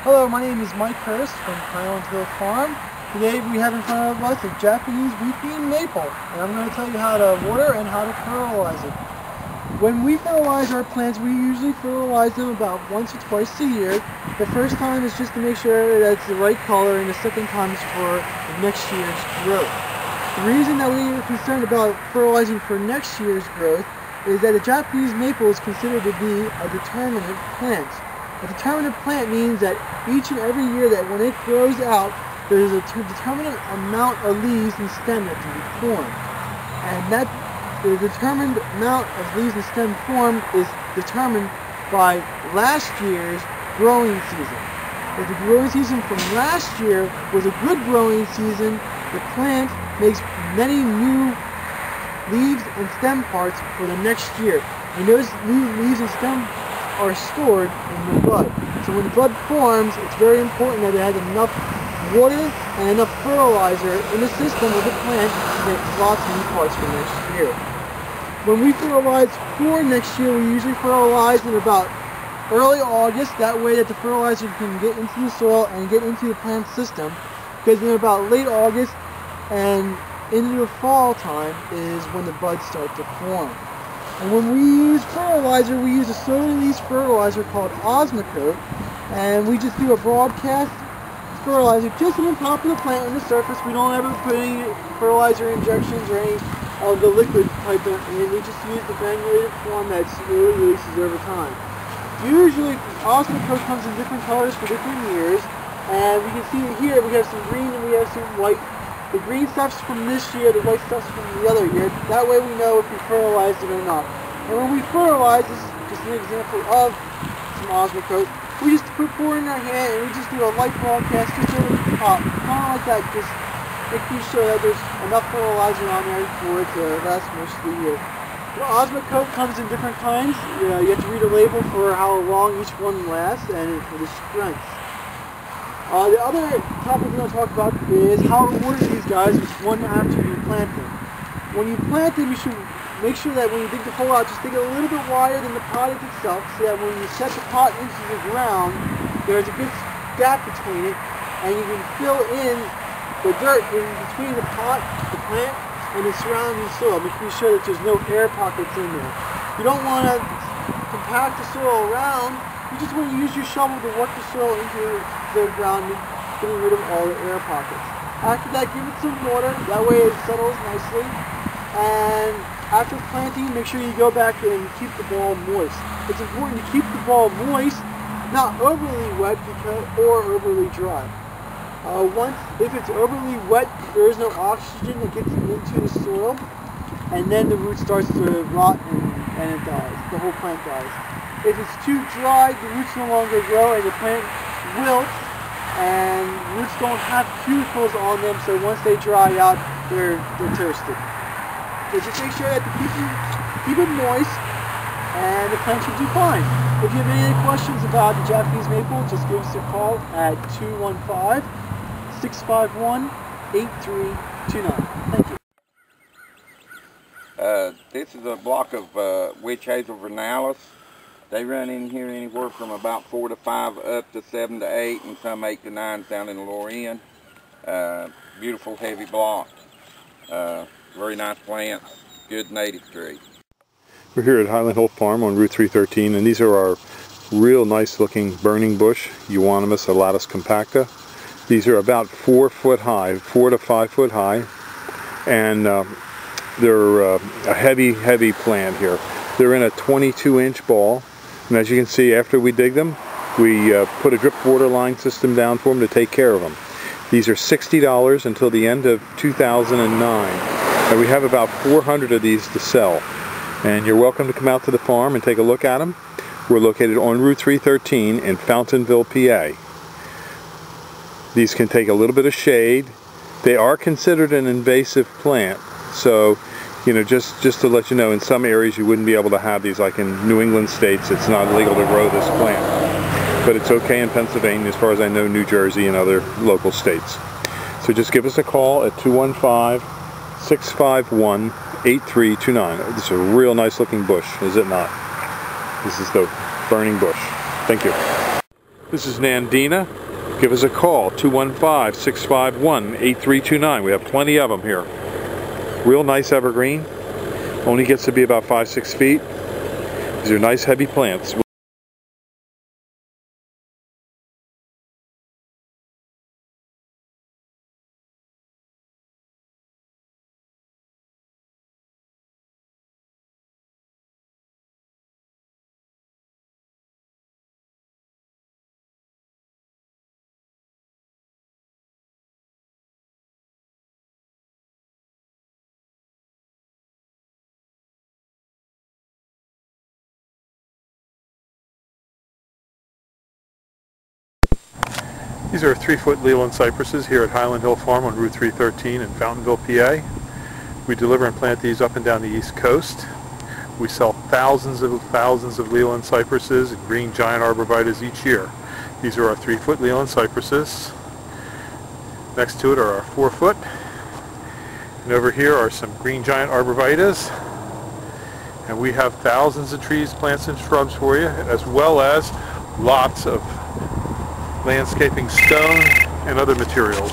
Hello, my name is Mike Hurst from Highland Hill Farm. Today we have in front of us a Japanese weeping maple, and I'm going to tell you how to water and how to fertilize it. When we fertilize our plants, we usually fertilize them about once or twice a year. The first time is just to make sure that it's the right color, and the second time is for next year's growth. The reason that we are concerned about fertilizing for next year's growth is that a Japanese maple is considered to be a determinate plant. A determinate plant means that each and every year that when it grows out, there's a determinate amount of leaves and stem that can be formed. And that the determined amount of leaves and stem formed is determined by last year's growing season. If the growing season from last year was a good growing season, the plant makes many new leaves and stem parts for the next year. And those new leaves and stems are stored in the bud. So when the bud forms, it's very important that it has enough water and enough fertilizer in the system of the plant to make lots of new parts for next year. When we fertilize for next year, we usually fertilize in about early August. That way that the fertilizer can get into the soil and get into the plant system. Because in about late August and into the fall time is when the buds start to form. And when we use fertilizer, we use a slow-release fertilizer called Osmocote, and we just do a broadcast fertilizer just on top of the plant on the surface. We don't ever put any fertilizer injections or any of the liquid type in, we just use the granulated form that slowly releases over time. Usually, Osmocote comes in different colors for different years, and we can see here we have some green and we have some white the green stuff's from this year, the white stuff's from the other year. That way we know if we fertilized it or not. And when we fertilize, this is just an example of some Osmocote, we just put four in our hand and we just do a light broadcast just over the top. Kind of like that, just making sure that there's enough fertilizer on there for it to last most of the year. Well, Osmocote comes in different kinds. You, know, you have to read a label for how long each one lasts and for the strength. Uh, the other topic we're going to talk about is how to water these guys one after you plant them. When you plant them, you should make sure that when you dig the hole out, just dig it a little bit wider than the pot itself so that when you set the pot into the ground, there's a good gap between it and you can fill in the dirt in between the pot, the plant, and the surrounding soil, making sure that there's no air pockets in there. You don't want to compact the soil around you just want to use your shovel to work the soil into the ground, getting rid of all the air pockets. After that, give it some water. That way it settles nicely. And after planting, make sure you go back and keep the ball moist. It's important to keep the ball moist, not overly wet because, or overly dry. Uh, once, if it's overly wet, there is no oxygen that gets into the soil, and then the root starts to rot and, and it dies. The whole plant dies. If it's too dry, the roots no longer grow and the plant wilts and roots don't have cuticles on them so once they dry out, they're, they're toasted. So just make sure that the keep, keep it moist and the plant should do fine. If you have any questions about the Japanese maple, just give us a call at 215-651-8329. Thank you. Uh, this is a block of uh, witch hazel vernalis. They run in here anywhere from about four to five up to seven to eight and some eight to nine down in the lower end. Uh, beautiful heavy block. Uh, very nice plants. Good native tree. We're here at Highland Hill Farm on Route 313 and these are our real nice looking burning bush, Euonymus elatus compacta. These are about four foot high, four to five foot high, and uh, they're uh, a heavy, heavy plant here. They're in a 22 inch ball and as you can see, after we dig them, we uh, put a drip water line system down for them to take care of them. These are $60 until the end of 2009. And we have about 400 of these to sell. And you're welcome to come out to the farm and take a look at them. We're located on Route 313 in Fountainville, PA. These can take a little bit of shade. They are considered an invasive plant, so you know, just, just to let you know, in some areas you wouldn't be able to have these, like in New England states, it's not legal to grow this plant. But it's okay in Pennsylvania, as far as I know, New Jersey and other local states. So just give us a call at 215-651-8329. This is a real nice looking bush, is it not? This is the burning bush. Thank you. This is Nandina. Give us a call, 215-651-8329. We have plenty of them here. Real nice evergreen. Only gets to be about 5-6 feet. These are nice heavy plants. These are three-foot Leyland cypresses here at Highland Hill Farm on Route 313 in Fountainville, PA. We deliver and plant these up and down the East Coast. We sell thousands of thousands of Leyland cypresses and green giant arborvitaes each year. These are our three-foot Leyland cypresses. Next to it are our four-foot. And over here are some green giant arborvitaes. And we have thousands of trees, plants, and shrubs for you, as well as lots of landscaping stone and other materials.